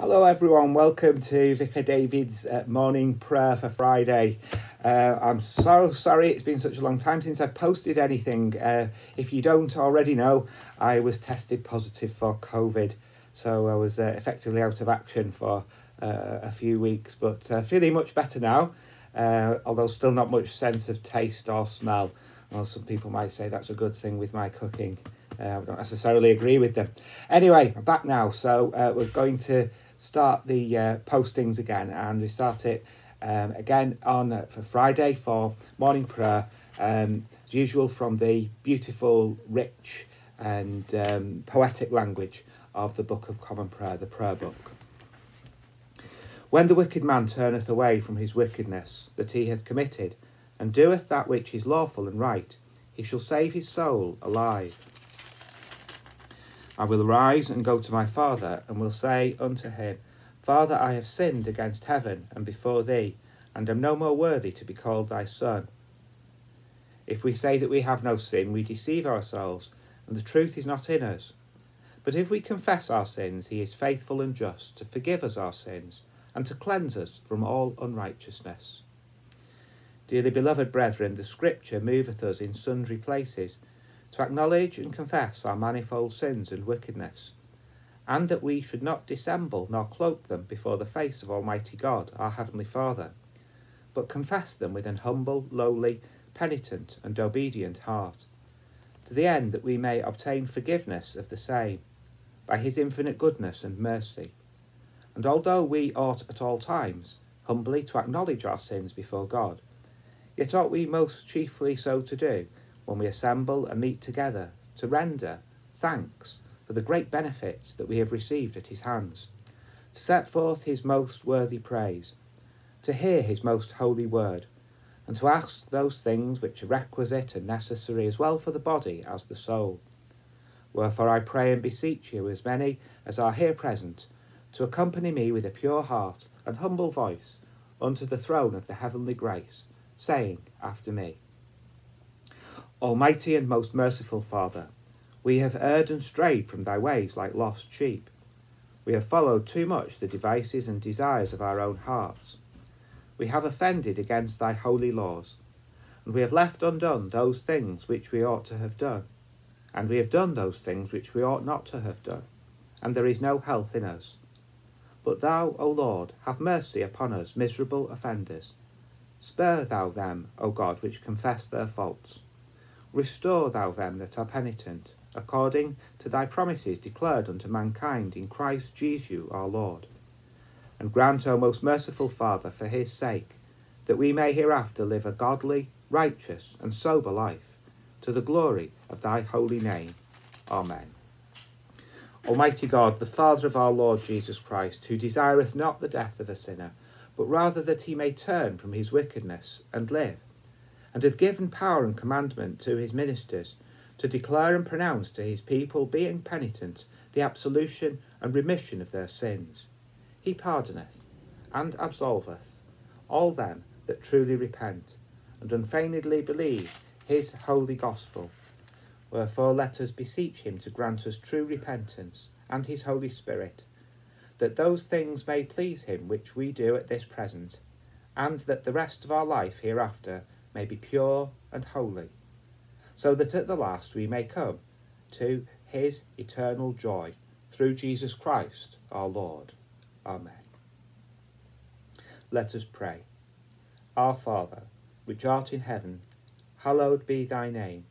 Hello, everyone. Welcome to Vicar David's uh, morning prayer for Friday. Uh, I'm so sorry it's been such a long time since I've posted anything. Uh, if you don't already know, I was tested positive for COVID, so I was uh, effectively out of action for uh, a few weeks, but uh, feeling much better now, although still not much sense of taste or smell. Well, some people might say that's a good thing with my cooking. I don't necessarily agree with them. Anyway, I'm back now, so we're going to start the uh, postings again, and we start it um, again on uh, for Friday for morning prayer, um, as usual from the beautiful, rich, and um, poetic language of the Book of Common Prayer, the Prayer Book. When the wicked man turneth away from his wickedness that he hath committed, and doeth that which is lawful and right, he shall save his soul alive. I will arise and go to my father, and will say unto him, Father, I have sinned against heaven and before thee, and am no more worthy to be called thy son. If we say that we have no sin, we deceive ourselves, and the truth is not in us. But if we confess our sins, he is faithful and just to forgive us our sins, and to cleanse us from all unrighteousness. Dearly beloved brethren, the Scripture moveth us in sundry places to acknowledge and confess our manifold sins and wickedness, and that we should not dissemble nor cloak them before the face of Almighty God, our Heavenly Father, but confess them with an humble, lowly, penitent, and obedient heart, to the end that we may obtain forgiveness of the same, by His infinite goodness and mercy. And although we ought at all times humbly to acknowledge our sins before God, yet ought we most chiefly so to do when we assemble and meet together to render thanks for the great benefits that we have received at his hands, to set forth his most worthy praise, to hear his most holy word, and to ask those things which are requisite and necessary as well for the body as the soul. Wherefore I pray and beseech you, as many as are here present, to accompany me with a pure heart and humble voice unto the throne of the heavenly grace, saying after me, Almighty and most merciful Father, we have erred and strayed from thy ways like lost sheep. We have followed too much the devices and desires of our own hearts. We have offended against thy holy laws, and we have left undone those things which we ought to have done, and we have done those things which we ought not to have done, and there is no health in us. But thou, O Lord, have mercy upon us, miserable offenders. Spare thou them, O God, which confess their faults Restore thou them that are penitent, according to thy promises declared unto mankind in Christ Jesus our Lord. And grant, O most merciful Father, for his sake, that we may hereafter live a godly, righteous, and sober life, to the glory of thy holy name. Amen. Almighty God, the Father of our Lord Jesus Christ, who desireth not the death of a sinner, but rather that he may turn from his wickedness and live, and hath given power and commandment to his ministers to declare and pronounce to his people, being penitent, the absolution and remission of their sins. He pardoneth and absolveth all them that truly repent and unfeignedly believe his holy gospel. Wherefore let us beseech him to grant us true repentance and his Holy Spirit, that those things may please him which we do at this present, and that the rest of our life hereafter may be pure and holy, so that at the last we may come to his eternal joy through Jesus Christ our Lord. Amen. Let us pray. Our Father, which art in heaven, hallowed be thy name.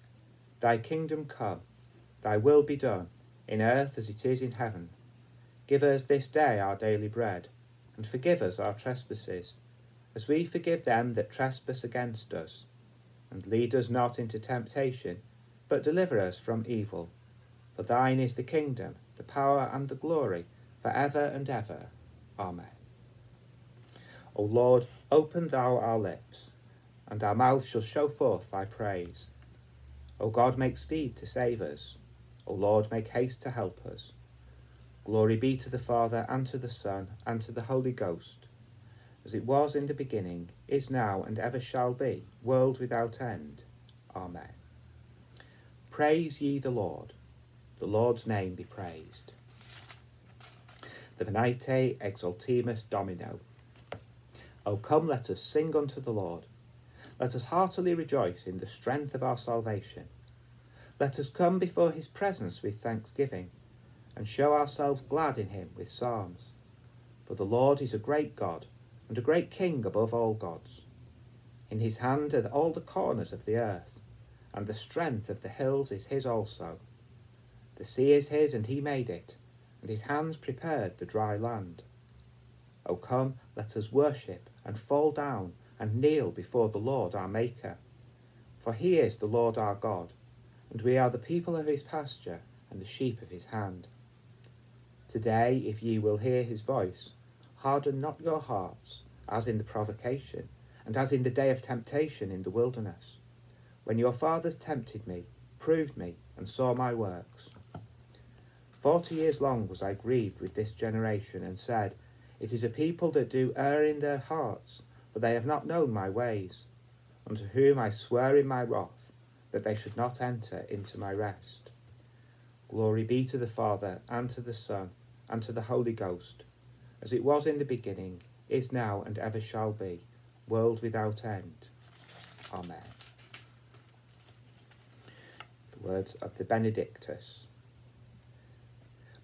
Thy kingdom come, thy will be done, in earth as it is in heaven. Give us this day our daily bread, and forgive us our trespasses as we forgive them that trespass against us. And lead us not into temptation, but deliver us from evil. For thine is the kingdom, the power, and the glory, for ever and ever. Amen. O Lord, open thou our lips, and our mouth shall show forth thy praise. O God, make speed to save us. O Lord, make haste to help us. Glory be to the Father, and to the Son, and to the Holy Ghost as it was in the beginning, is now, and ever shall be, world without end. Amen. Praise ye the Lord. The Lord's name be praised. the Venite exultemus Domino. O come, let us sing unto the Lord. Let us heartily rejoice in the strength of our salvation. Let us come before his presence with thanksgiving, and show ourselves glad in him with psalms. For the Lord is a great God, and a great King above all gods. In his hand are all the corners of the earth, and the strength of the hills is his also. The sea is his, and he made it, and his hands prepared the dry land. O come, let us worship, and fall down, and kneel before the Lord our Maker. For he is the Lord our God, and we are the people of his pasture, and the sheep of his hand. Today, if ye will hear his voice, harden not your hearts, as in the provocation, and as in the day of temptation in the wilderness, when your fathers tempted me, proved me, and saw my works. Forty years long was I grieved with this generation, and said, It is a people that do err in their hearts, for they have not known my ways, unto whom I swear in my wrath, that they should not enter into my rest. Glory be to the Father, and to the Son, and to the Holy Ghost, as it was in the beginning, is now, and ever shall be, world without end. Amen. The words of the Benedictus.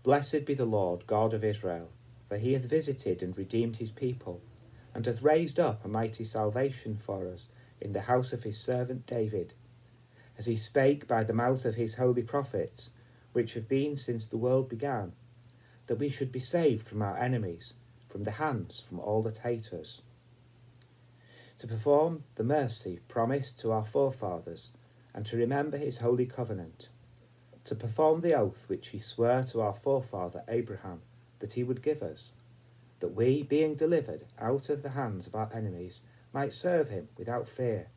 Blessed be the Lord God of Israel, for he hath visited and redeemed his people, and hath raised up a mighty salvation for us in the house of his servant David, as he spake by the mouth of his holy prophets, which have been since the world began, that we should be saved from our enemies, from the hands from all that hate us. To perform the mercy promised to our forefathers, and to remember his holy covenant to perform the oath which he sware to our forefather Abraham that he would give us, that we, being delivered out of the hands of our enemies, might serve him without fear,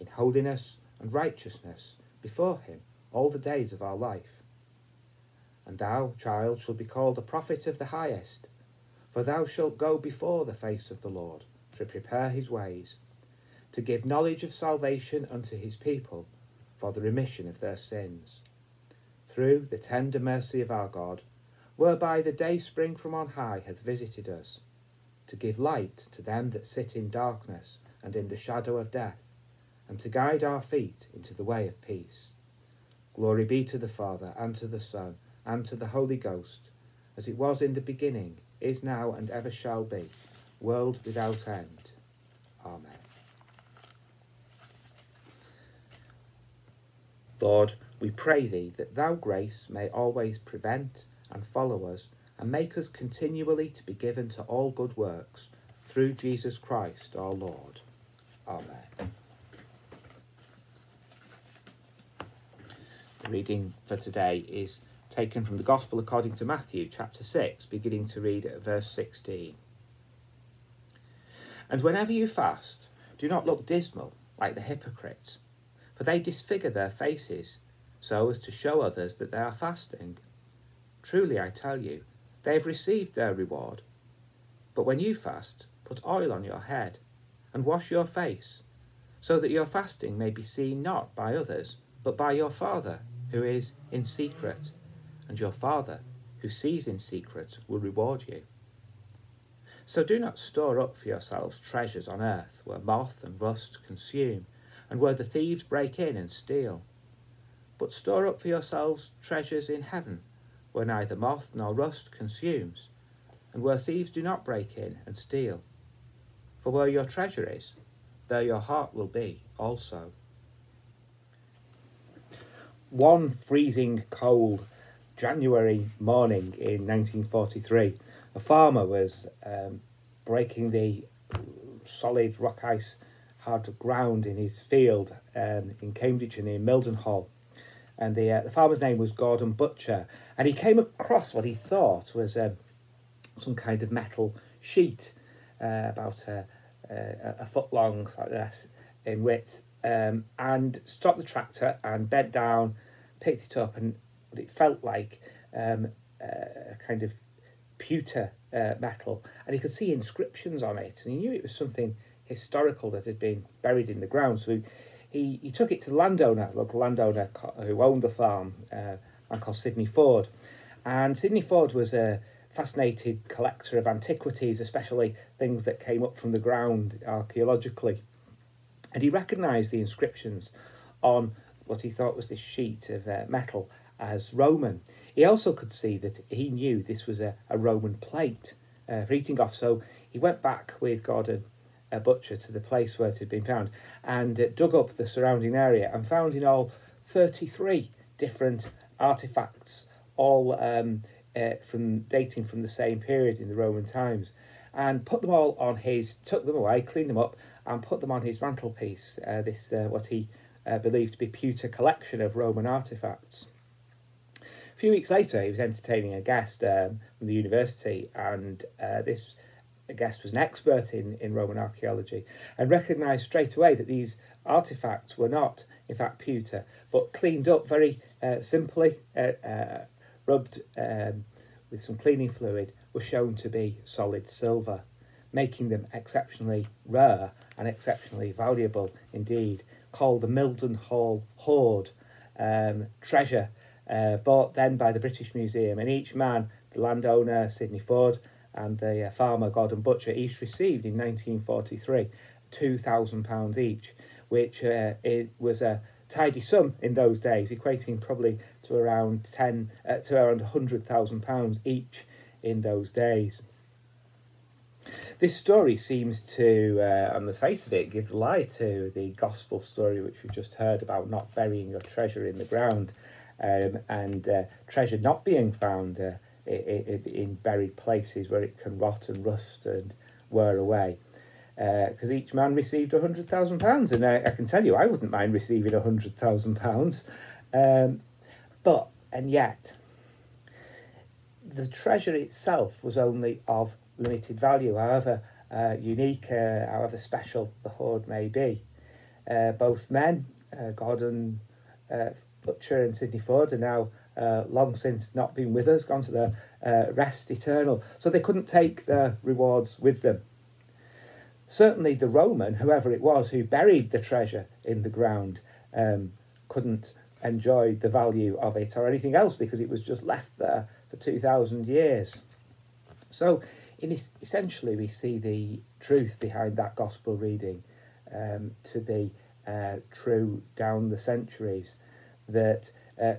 in holiness and righteousness before him all the days of our life. And thou, child, shalt be called a prophet of the highest, for thou shalt go before the face of the Lord to prepare his ways, to give knowledge of salvation unto his people for the remission of their sins through the tender mercy of our God, whereby the day spring from on high hath visited us, to give light to them that sit in darkness and in the shadow of death, and to guide our feet into the way of peace. Glory be to the Father, and to the Son, and to the Holy Ghost, as it was in the beginning, is now, and ever shall be, world without end. Amen. Lord, we pray thee that thou grace may always prevent and follow us, and make us continually to be given to all good works, through Jesus Christ our Lord. Amen. The reading for today is taken from the Gospel according to Matthew, chapter 6, beginning to read at verse 16. And whenever you fast, do not look dismal like the hypocrites, for they disfigure their faces so as to show others that they are fasting. Truly, I tell you, they have received their reward. But when you fast, put oil on your head, and wash your face, so that your fasting may be seen not by others, but by your Father, who is in secret, and your Father, who sees in secret, will reward you. So do not store up for yourselves treasures on earth, where moth and rust consume, and where the thieves break in and steal but store up for yourselves treasures in heaven, where neither moth nor rust consumes, and where thieves do not break in and steal. For where your treasure is, there your heart will be also. One freezing cold January morning in 1943, a farmer was um, breaking the solid rock ice hard ground in his field um, in Cambridge near Mildenhall and the uh, the farmer's name was Gordon Butcher, and he came across what he thought was um, some kind of metal sheet uh, about a, a, a, foot long, like this, in width, um, and stopped the tractor and bent down, picked it up, and it felt like um, a kind of pewter uh, metal, and he could see inscriptions on it, and he knew it was something historical that had been buried in the ground. So he, he, took it to the landowner, local landowner who owned the farm, uh, man called Sydney Ford. And Sydney Ford was a fascinated collector of antiquities, especially things that came up from the ground archaeologically. And he recognised the inscriptions on what he thought was this sheet of uh, metal as Roman. He also could see that he knew this was a, a Roman plate uh, for eating off. So he went back with Gordon, a butcher, to the place where it had been found and uh, dug up the surrounding area and found in all 33 different artifacts, all um, uh, from dating from the same period in the Roman times, and put them all on his, took them away, cleaned them up, and put them on his mantelpiece. Uh, this uh, what he uh, believed to be pewter collection of Roman artifacts. A few weeks later, he was entertaining a guest um, from the university, and uh, this guest was an expert in, in Roman archaeology and recognised straight away that these artifacts were not, in fact, pewter, but cleaned up very uh, simply, uh, uh, rubbed um, with some cleaning fluid, were shown to be solid silver, making them exceptionally rare and exceptionally valuable indeed, called the Mildenhall Hoard um, treasure uh, bought then by the British Museum, and each man, the landowner Sydney Ford and the uh, farmer Gordon Butcher, each received in 1943 £2,000 each, which uh, it was a tidy sum in those days, equating probably to around 10 uh, to around £100,000 each in those days. This story seems to, uh, on the face of it, give lie to the gospel story which we just heard about not burying your treasure in the ground um, and uh, treasure not being found uh, in, buried places where it can rot and rust and wear away. Because uh, each man received a hundred thousand pounds, and I, I, can tell you, I wouldn't mind receiving a hundred thousand pounds. Um, but and yet, the treasure itself was only of limited value, however uh, unique, uh, however special the hoard may be. Uh, both men, uh, Gordon uh, Butcher and Sydney Ford, are now uh, long since not been with us, gone to the uh, rest eternal. So they couldn't take the rewards with them. Certainly, the Roman, whoever it was who buried the treasure in the ground, um, couldn't enjoy the value of it or anything else because it was just left there for 2,000 years. So, in essentially, we see the truth behind that gospel reading um, to be uh, true down the centuries. That uh,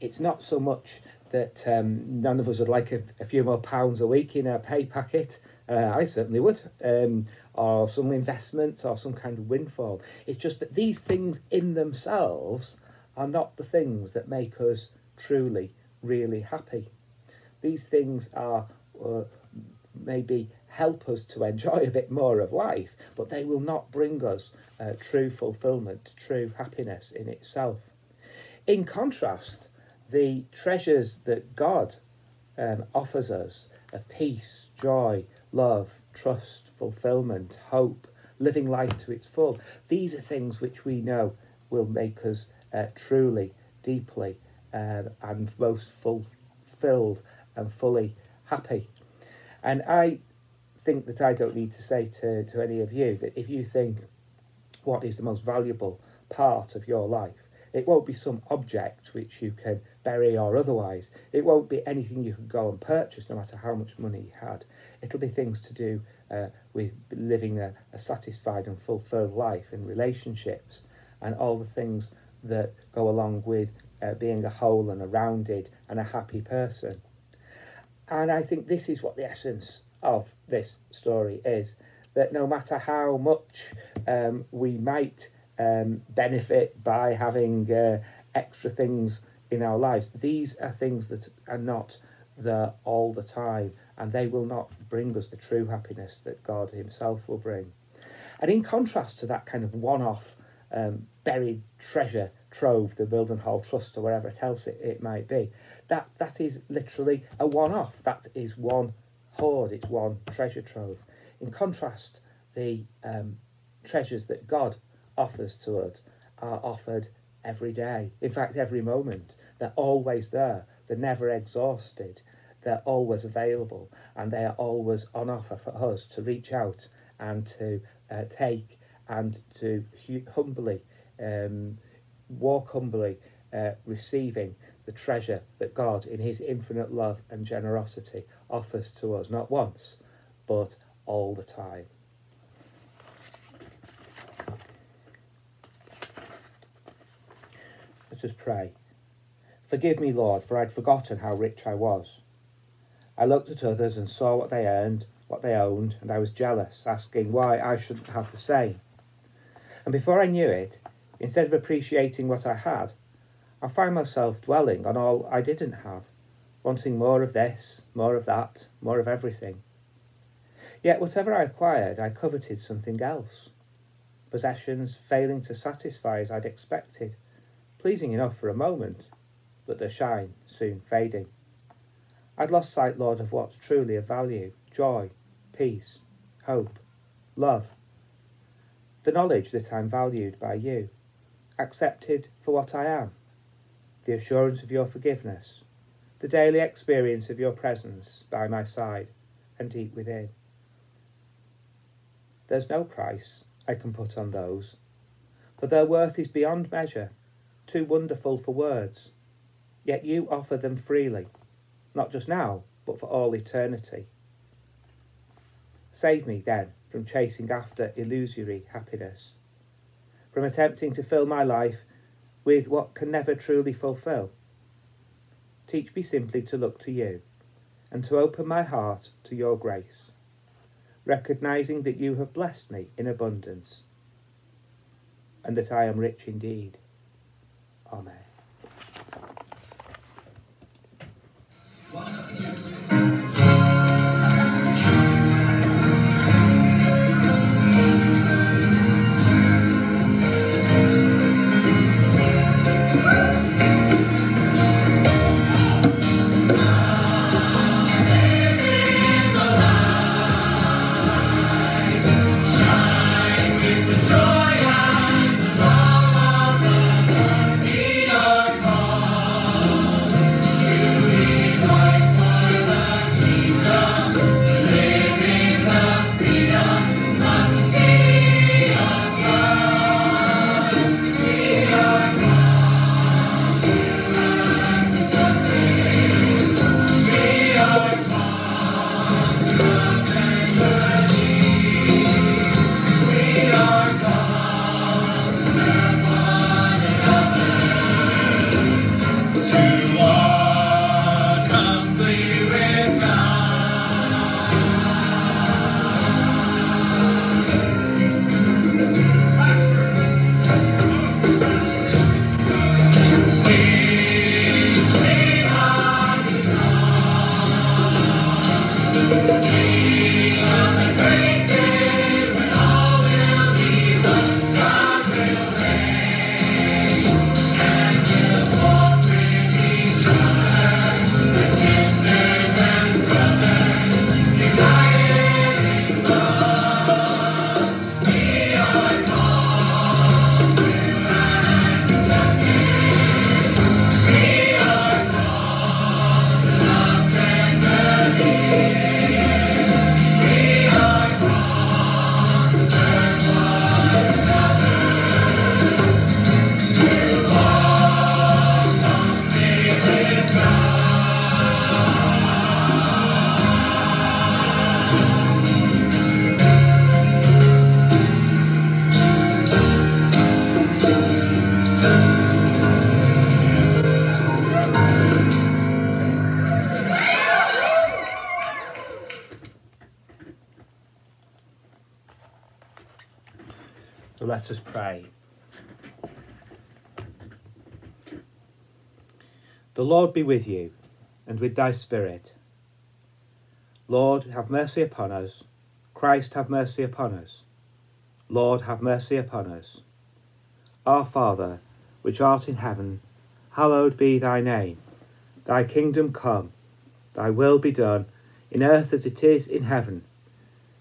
it's not so much that um, none of us would like a, a, few more pounds a week in our pay packet. Uh, I certainly would. Um, or some investments or some kind of windfall. It's just that these things in themselves are not the things that make us truly, really happy. These things are uh, maybe help us to enjoy a bit more of life, but they will not bring us uh, true fulfillment, true happiness in itself. In contrast, the treasures that God um, offers us of peace, joy, love, trust, fulfillment, hope, living life to its full, these are things which we know will make us uh, truly, deeply, um, and most fulfilled and fully happy. And I think that I don't need to say to, to any of you that if you think what is the most valuable part of your life, it won't be some object which you can bury or otherwise. It won't be anything you can go and purchase, no matter how much money you had. It'll be things to do uh, with living a, a satisfied and fulfilled life in relationships and all the things that go along with uh, being a whole and a rounded and a happy person. And I think this is what the essence of this story is that no matter how much um, we might um, benefit by having uh, extra things in our lives. These are things that are not there all the time, and they will not bring us the true happiness that God Himself will bring. And in contrast to that kind of one off um, buried treasure trove, the Mildenhall Trust, or whatever else it, it might be, that, that is literally a one off. That is one hoard, it's one treasure trove. In contrast, the um, treasures that God offers to us are offered every day. In fact, every moment. They're always there. They're never exhausted. They're always available and they are always on offer for us to reach out and to uh, take and to humbly um, walk humbly, uh, receiving the treasure that God, in His infinite love and generosity, offers to us, not once, but all the time. Let us pray. Forgive me, Lord, for I'd forgotten how rich I was. I looked at others and saw what they earned, what they owned, and I was jealous, asking why I shouldn't have the same. And before I knew it, instead of appreciating what I had, I found myself dwelling on all I didn't have, wanting more of this, more of that, more of everything. Yet whatever I acquired, I coveted something else. Possessions failing to satisfy as I'd expected, pleasing enough for a moment, but their shine soon fading. I'd lost sight, Lord, of what's truly of value joy, peace, hope, love. The knowledge that I'm valued by you, accepted for what I am, the assurance of your forgiveness, the daily experience of your presence by my side and deep within. There's no price I can put on those, for their worth is beyond measure, too wonderful for words. Yet you offer them freely not just now, but for all eternity. Save me, then, from chasing after illusory happiness, from attempting to fill my life with what can never truly fulfill. Teach me simply to look to you and to open my heart to your grace, recognizing that you have blessed me in abundance and that I am rich indeed. Amen. Lord be with you, and with thy spirit. Lord, have mercy upon us. Christ, have mercy upon us. Lord, have mercy upon us. Our Father, which art in heaven, hallowed be thy name. Thy kingdom come, thy will be done, in earth as it is in heaven.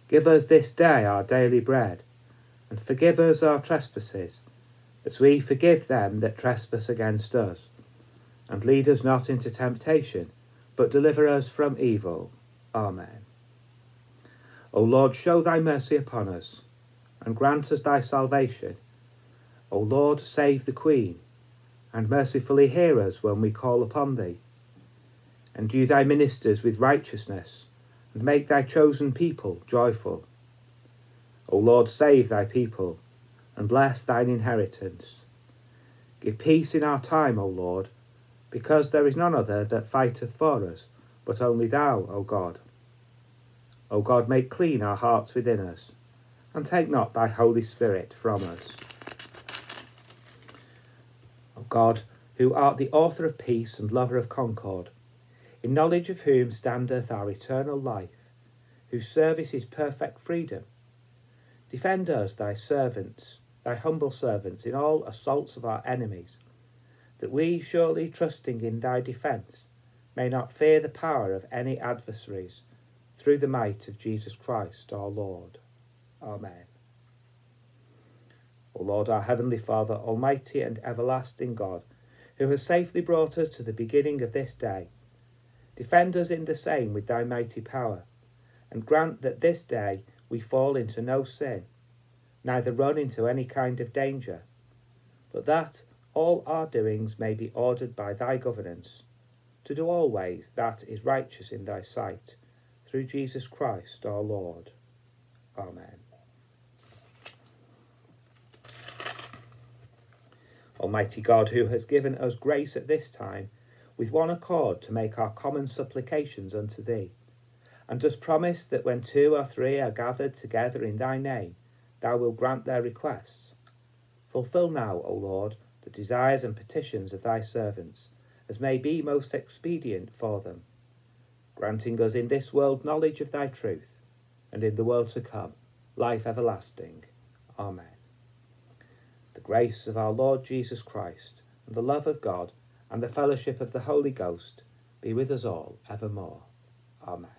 Give us this day our daily bread and forgive us our trespasses, as we forgive them that trespass against us. And lead us not into temptation, but deliver us from evil. Amen. O Lord, show thy mercy upon us, and grant us thy salvation. O Lord, save the Queen, and mercifully hear us when we call upon thee. Endue thy ministers with righteousness, and make thy chosen people joyful. O Lord, save thy people, and bless thine inheritance. Give peace in our time, O Lord, because there is none other that fighteth for us, but only thou, O God. O God, make clean our hearts within us, and take not thy Holy Spirit from us. O God, who art the author of peace and lover of concord, in knowledge of whom standeth our eternal life, whose service is perfect freedom, defend us, thy servants, thy humble servants, in all assaults of our enemies, that we, surely trusting in thy defence, may not fear the power of any adversaries, through the might of Jesus Christ our Lord. Amen. O Lord, our Heavenly Father, Almighty and everlasting God, who has safely brought us to the beginning of this day, defend us in the same with thy mighty power, and grant that this day we fall into no sin, neither run into any kind of danger, but that all our doings may be ordered by thy governance, to do always that is righteous in thy sight, through Jesus Christ our Lord. Amen. Almighty God, who has given us grace at this time, with one accord to make our common supplications unto thee, and dost promise that when two or three are gathered together in thy name, thou wilt grant their requests. Fulfil now, O Lord, the desires and petitions of thy servants, as may be most expedient for them, granting us in this world knowledge of thy truth, and in the world to come life everlasting. Amen the grace of our Lord Jesus Christ, and the love of God, and the fellowship of the Holy Ghost be with us all evermore. Amen.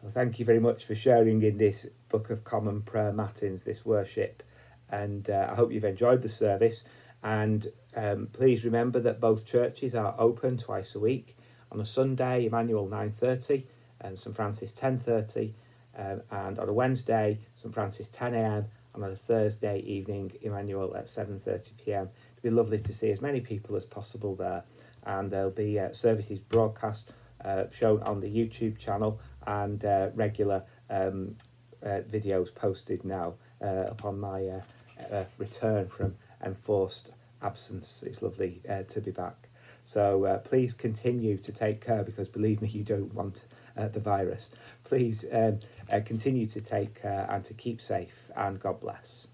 Well, thank you very much for sharing in this Book of Common Prayer Matins, this worship, and uh, I hope you've enjoyed the service. And um, please remember that both churches are open twice a week. On a Sunday, Emmanuel 9.30 and St Francis 10.30, um, and on a Wednesday, St Francis 10am and on a Thursday evening, Emmanuel at 7.30pm. It'd be lovely to see as many people as possible there. And there'll be uh, services broadcast uh, shown on the YouTube channel and uh, regular um, uh, videos posted now uh, upon my uh, uh, return from enforced absence. It's lovely uh, to be back. So uh, please continue to take care because believe me, you don't want uh, the virus. Please um, uh, continue to take care and to keep safe, and God bless.